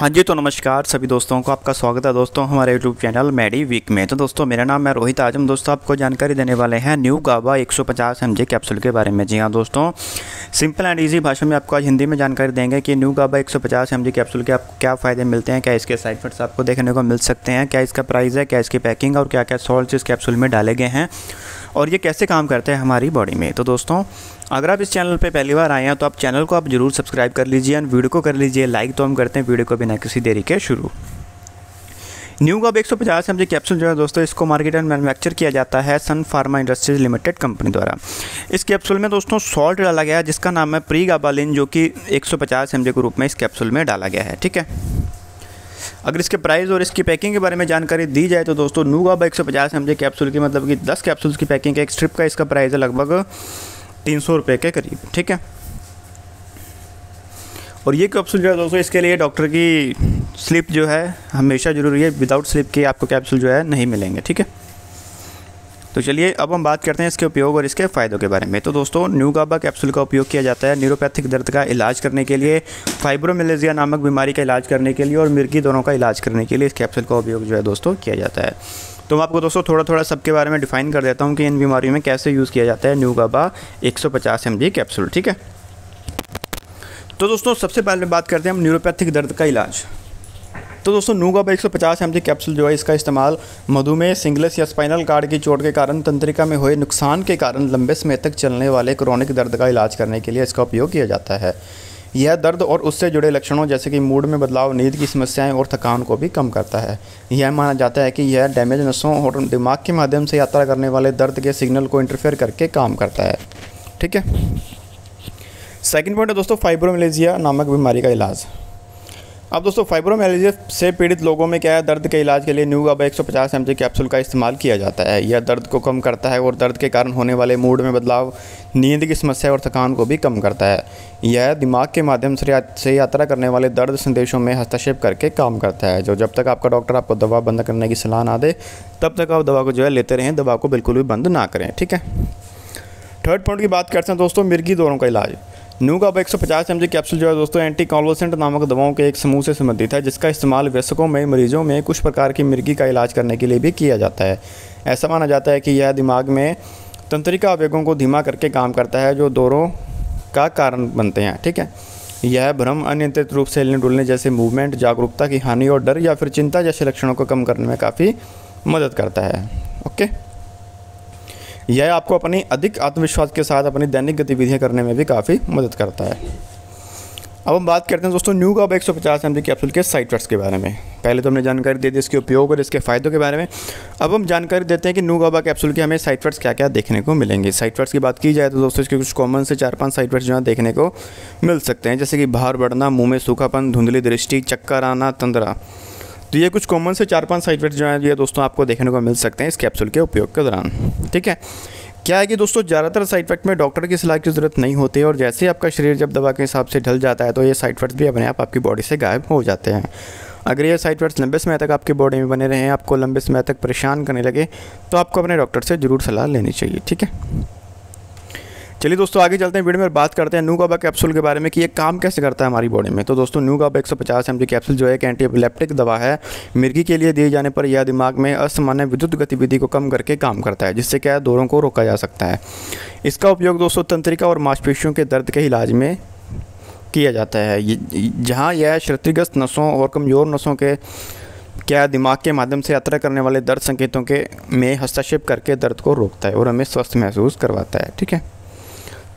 हाँ जी तो नमस्कार सभी दोस्तों को आपका स्वागत है दोस्तों हमारे यूट्यूब चैनल मेडी वीक में। तो दोस्तों, मेरा नाम है रोहित। आज़म दोस्तों आपको जानकारी देने वाले हैं न्यू गाबा 150 एमजी कैप्सूल के बारे में। जी हाँ दोस्तों सिंपल एंड इजी भाषा में आपको आज हिंदी में जानकारी देंगे कि न्यू गाबा 150 एमजी कैप्सूल के आपको क्या फ़ायदे मिलते हैं, क्या इसके साइड इफेक्ट्स आपको देखने को मिल सकते हैं, क्या इसका प्राइस है, क्या इसकी पैकिंग और क्या क्या सॉल्ट इस कैप्सूल में डाले गए हैं और ये कैसे काम करते हैं हमारी बॉडी में। तो दोस्तों, अगर आप इस चैनल पर पहली बार आए हैं तो आप चैनल को आप ज़रूर सब्सक्राइब कर लीजिए एंड वीडियो को कर लीजिए लाइक तो हम करते हैं, वीडियो को बिना किसी देरी के, शुरू। न्यू गब एक सौ पचास एम जी कैप्सूल जो है दोस्तों, इसको मार्केट एंड मैनुफैक्चर किया जाता है sun pharma industries limited company द्वारा। इस कैप्सूल में दोस्तों सॉल्ट डाला गया है, जिसका नाम है प्री गाबालिन जो कि 150 एम जी के रूप में इस कैप्सूल में डाला गया है, ठीक है? अगर इसके प्राइस और इसकी पैकिंग के बारे में जानकारी दी जाए तो दोस्तों, न्यू नूगाबा एक सौ पचास एम जी कैप्सूल की मतलब कि दस कैप्सूल्स की पैकिंग है, एक स्ट्रिप का इसका प्राइस है लगभग तीन सौ रुपये के करीब, ठीक है? और ये कैप्सूल जो है दोस्तों, इसके लिए डॉक्टर की स्लिप जो है, हमेशा ज़रूरी है विदाउट स्लिप के आपको कैप्सूल जो है नहीं मिलेंगे, ठीक है? तो चलिए, अब हम बात करते हैं इसके उपयोग और इसके फ़ायदों के बारे में। तो दोस्तों, न्यूगाबा कैप्सूल का उपयोग किया जाता है न्यूरोपैथिक दर्द का इलाज करने के लिए फाइब्रोमिलेजिया नामक बीमारी का इलाज करने के लिए और मिर्गी दोनों का इलाज करने के लिए इस कैप्सूल का उपयोग जो है दोस्तों किया जाता है। तो मैं आपको दोस्तों थोड़ा थोड़ा सबके बारे में डिफाइन कर देता हूँ कि इन बीमारियों में कैसे यूज़ किया जाता है न्यूगाबा एक सौ कैप्सूल ठीक है? तो दोस्तों, सबसे पहले बात करते हैं हम न्यूरोपैथिक दर्द का इलाज। तो दोस्तों नूगाबा एक सौ पचास एम जी कैप्सूल जो है, इसका इस्तेमाल मधुमेह सिंगलेस या स्पाइनल कार्ड की चोट के कारण, तंत्रिका में हुए नुकसान के कारण लंबे समय तक चलने वाले क्रोनिक दर्द का इलाज करने के लिए इसका उपयोग किया जाता है। यह दर्द और उससे जुड़े लक्षणों जैसे कि मूड में बदलाव, नींद की समस्याएँ और थकान को भी कम करता है। यह माना जाता है कि यह डैमेज नसों और दिमाग के माध्यम से यात्रा करने वाले दर्द के सिग्नल को इंटरफेयर करके काम करता है। ठीक है? सेकेंड पॉइंट है, दोस्तों फाइब्रोमिलेजिया नामक बीमारी का इलाज। अब दोस्तों फाइब्रोमेलिजिया से पीड़ित लोगों में क्या है? दर्द के इलाज के लिए न्यू गाबा एक सौ पचास कैप्सूल का इस्तेमाल किया जाता है। यह दर्द को कम करता है और दर्द के कारण होने वाले मूड में बदलाव, नींद की समस्या और थकान को भी कम करता है। यह दिमाग के माध्यम से यात्रा करने वाले दर्द संदेशों में हस्तक्षेप करके काम करता है। जो जब तक आपका डॉक्टर आपको दवा बंद करने की सलाह ना दे, तब तक आप दवा को जो है लेते रहें, दवा को बिल्कुल भी बंद ना करें, ठीक है? थर्ड पॉइंट की बात करते हैं दोस्तों, मिर्गी दौरों का इलाज। नू का एक सौ पचास एम कैप्सूल जो है दोस्तों एंटी कॉन्वोसेंट नामक दवाओं के एक समूह से संबंधित है, जिसका इस्तेमाल वयस्कों में, मरीजों में कुछ प्रकार की मिर्गी का इलाज करने के लिए भी किया जाता है। ऐसा माना जाता है कि यह दिमाग में तंत्रिका आवेगों को धीमा करके काम करता है, जो दौरों का कारण बनते हैं, ठीक है? यह भ्रम अनियंत्रित रूप से हिलने डुलने जैसे मूवमेंट जागरूकता की हानि और डर या फिर चिंता जैसे लक्षणों को कम करने में काफ़ी मदद करता है, ओके? यह आपको अपनी अधिक आत्मविश्वास के साथ अपनी दैनिक गतिविधियाँ करने में भी काफ़ी मदद करता है। अब हम बात करते हैं दोस्तों न्यू गाब एक सौ पचास एम कैप्सूल के साइड के बारे में। पहले तो हमने जानकारी दे दी इसके उपयोग और इसके फ़ायदों के बारे में। अब हम जानकारी देते हैं कि न्यू गाबा कैप्सूल के हमें साइड क्या क्या देखने को मिलेंगे। साइड की बात की जाए तो दोस्तों इसके कुछ कॉमन से चार पाँच साइड जो है देखने को मिल सकते हैं। जैसे कि बाहर बढ़ना, मुँह में सूखापन, धुंधली दृष्टि चक्कर आना तंद्रा। तो ये कुछ कॉमन से चार पाँच साइड इफ़ेक्ट जो है, ये दोस्तों आपको देखने को मिल सकते हैं इस कैप्सूल के उपयोग के दौरान। ठीक है? क्या है कि दोस्तों, ज़्यादातर साइड इफ़ेक्ट में डॉक्टर की सलाह की ज़रूरत नहीं होती और जैसे ही आपका शरीर जब दवा के हिसाब से ढल जाता है तो ये साइड इफेक्ट्स भी अपने आप आपकी बॉडी से गायब हो जाते हैं। अगर ये साइड इफेक्ट्स लंबे समय तक आपकी बॉडी में बने रहें, आपको लंबे समय तक परेशान करने लगे तो आपको अपने डॉक्टर से ज़रूर सलाह लेनी चाहिए। ठीक है? चलिए दोस्तों, आगे चलते हैं वीडियो में बात करते हैं नूगाबा कैप्सूल के बारे में कि ये काम कैसे करता है हमारी बॉडी में। तो दोस्तों नूगाबा एक सौ पचास एम कैप्सूल जो है एक एंटीएपिलेप्टिक दवा है। मिर्गी के लिए दिए जाने पर यह दिमाग में असामान्य विद्युत गतिविधि को कम करके काम करता है, जिससे क्या दौरों को रोका जा सकता है। इसका उपयोग दोस्तों तंत्रिका और मांसपेशियों के दर्द के इलाज में किया जाता है। जहाँ यह क्षतिग्रस्त नसों और कमज़ोर नसों के क्या दिमाग के माध्यम से यात्रा करने वाले दर्द संकेतों के में हस्तक्षेप करके दर्द को रोकता है और हमें स्वस्थ महसूस करवाता है, ठीक है?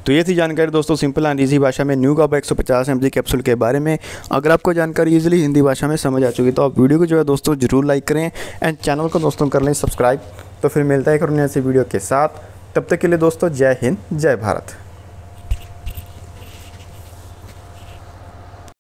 तो ये थी जानकारी दोस्तों सिंपल एंड ईजी भाषा में न्यू गाबा एम कैप्सूल के बारे में। अगर आपको जानकारी ईजिली हिंदी भाषा में समझ आ चुकी तो आप वीडियो को जो है दोस्तों ज़रूर लाइक करें एंड चैनल को दोस्तों कर लें सब्सक्राइब तो फिर मिलता है एक और ऐसी वीडियो के साथ। तब तक के लिए दोस्तों जय हिंद, जय भारत।